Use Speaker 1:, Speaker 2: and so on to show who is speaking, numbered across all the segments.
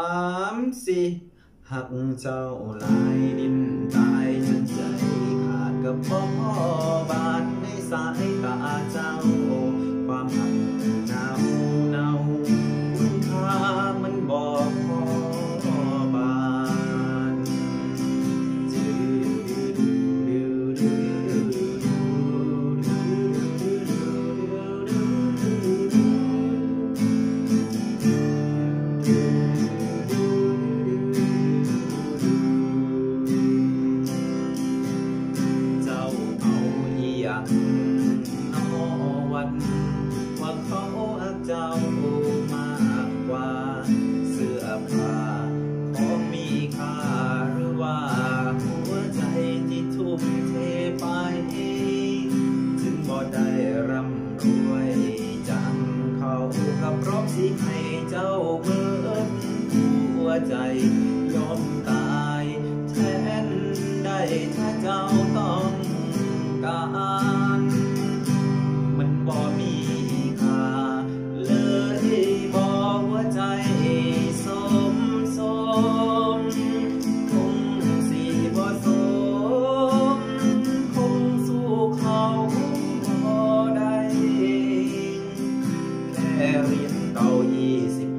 Speaker 1: ามสี่หักเจ้ มเทไป ถึงบ่ได้ร่ำรวยจังเขากับรบสิให้เจ้าเบิดหัวใจยอมตายแทนได้ถ้าเจ้าต้องการ เหรียญเก่ายี่สิบ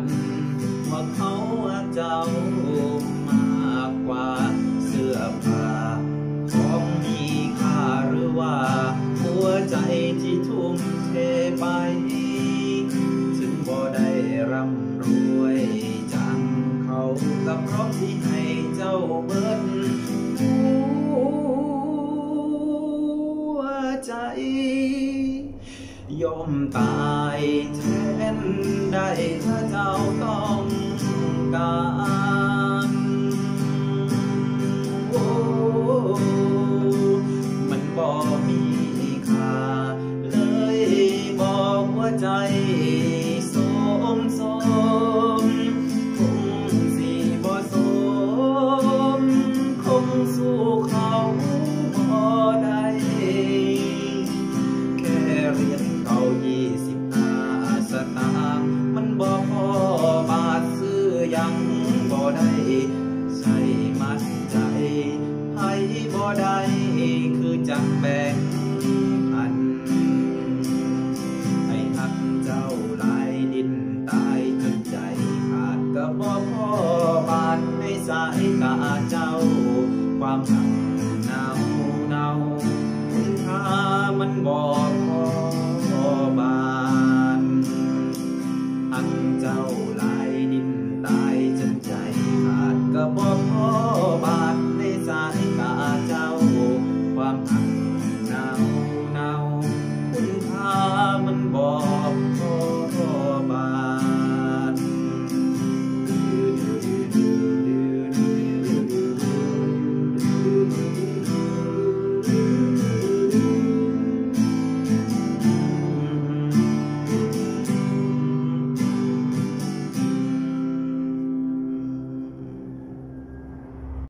Speaker 1: วันว่าเขาเจ้ามากกว่าเสื้อผ้าของมีค่าหรือว่า หัวใจที่ทุ่มเทไป ถึงบ่ได้ร่ำรวยจังเขากับพร้อมที่ให้เจ้าเบิ้ลหัวใจ ยอมตายแทนได้ถ้าเจ้าต้องการ ได้ ใส่มัดใจให้บ่ได้คือจังแบ่งพันให้หักเจ้าลายดินตายจนใจขาดก็บ่พอบาทในสายตาเจ้า ความหักหนาวเนาคุณค่ามันบ่พอบานหักเจ้า